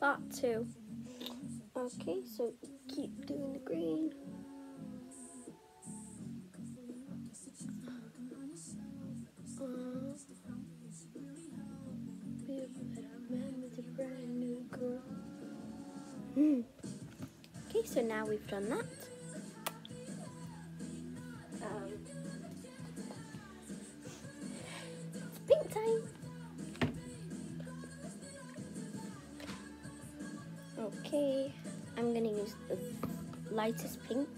that too. Okay, so keep doing the green. Uh. Hmm. Okay, so now we've done that. Okay, I'm gonna use the lightest pink.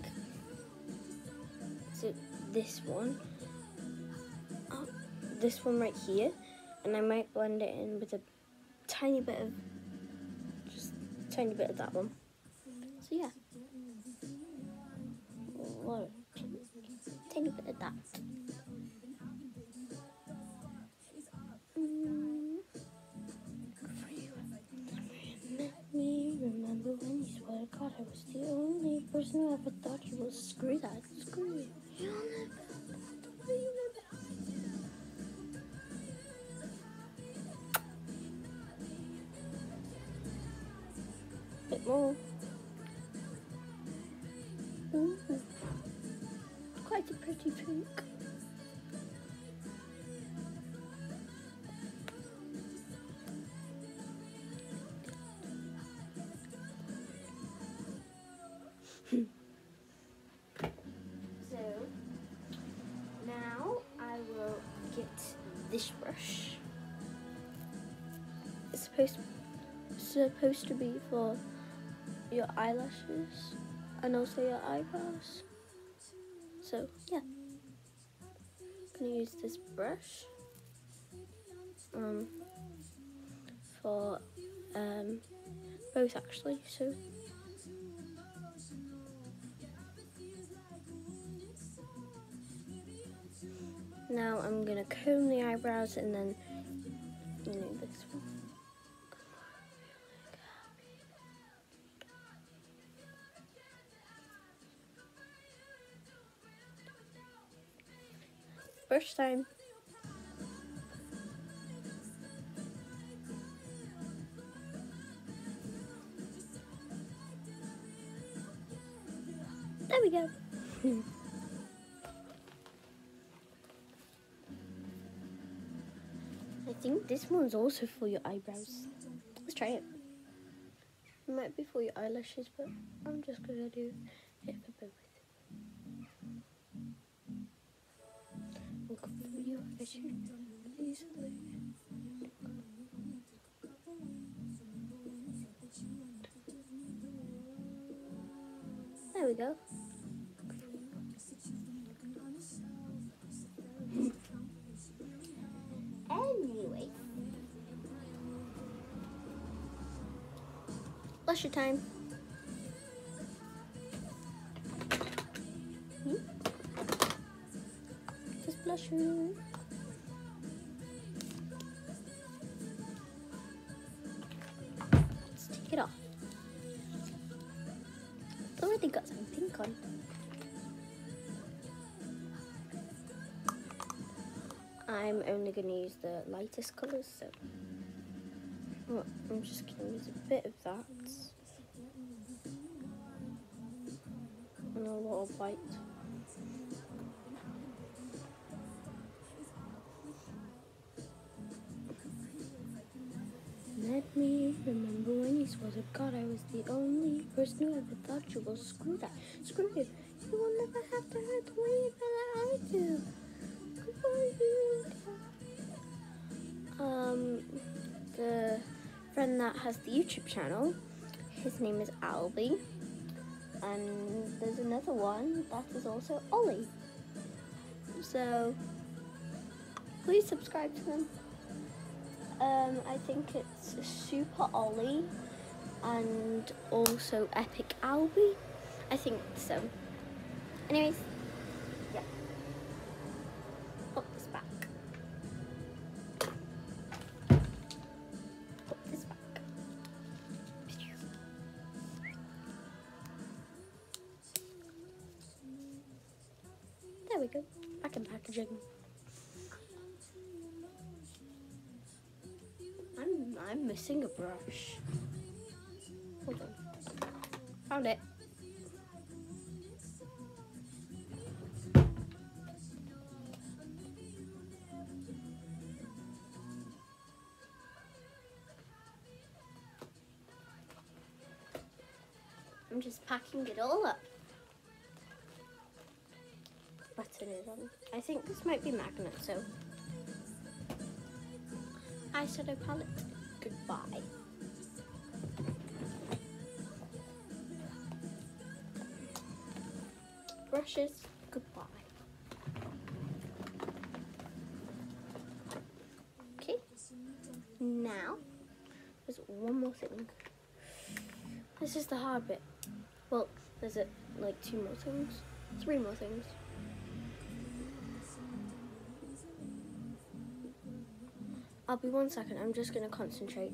So this one, oh, this one right here, and I might blend it in with a tiny bit of, just tiny bit of that one. So yeah, tiny bit of that. Mm. You swear to God I was the only person who ever thought you was screw that, screw you. Never, you never. Bit more. Ooh. Quite a pretty pink. So now I will get this brush. It's supposed supposed to be for your eyelashes and also your eyebrows. So yeah, I'm gonna use this brush um for um both actually. So Now I'm gonna comb the eyebrows and then you know this one. First time. There we go. think this one's also for your eyebrows. Let's try it. It might be for your eyelashes, but I'm just gonna do it for both. There we go. Blusher time. Hmm? Just blusher. Let's take it off. It's already got some pink on. I'm only going to use the lightest colours, so well, I'm just going to use a bit of that and a lot of white. Let me remember when you swore to God I was the only person who ever thought you will screw that. Screw you. You will never have to hurt the way that I do. Um, that has the YouTube channel, his name is Albie, and there's another one that is also Ollie. So please subscribe to them. Um, I think it's Super Ollie and also Epic Albie. I think so. Anyways, we go. Back in packaging. I'm I'm missing a brush. found it. I'm just packing it all up. I think this might be magnet, so eyeshadow palette. Goodbye. Brushes. Goodbye. Okay. Now, there's one more thing. This is the hard bit. Well, there's it like two more things, three more things. I'll be one second. I'm just gonna concentrate.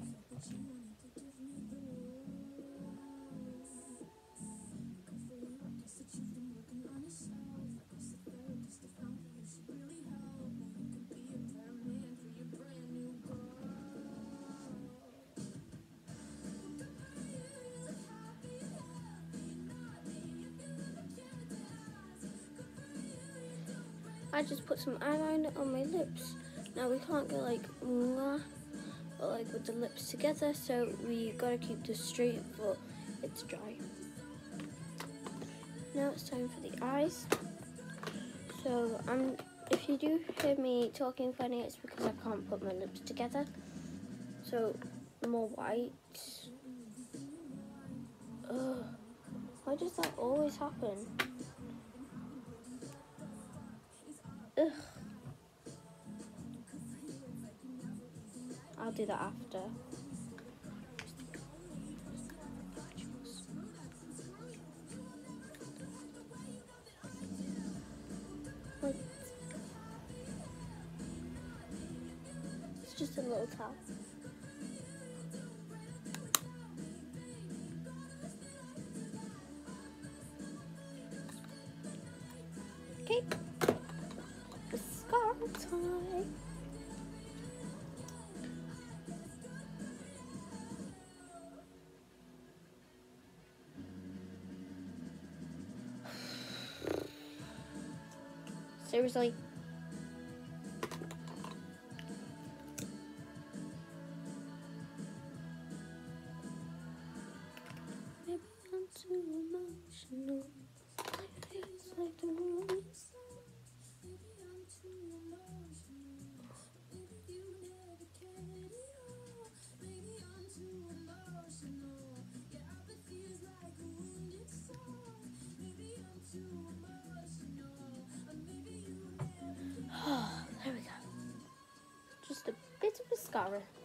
I just put some eyeliner on my lips. Now we can't go like but like with the lips together, so we gotta keep this straight but it's dry. Now it's time for the eyes. So I'm if you do hear me talking funny, it's because I can't put my lips together. So more white. Ugh. Why does that always happen? Ugh. Do that after. Wait. It's just a little towel. Okay. Mascara time. Seriously? There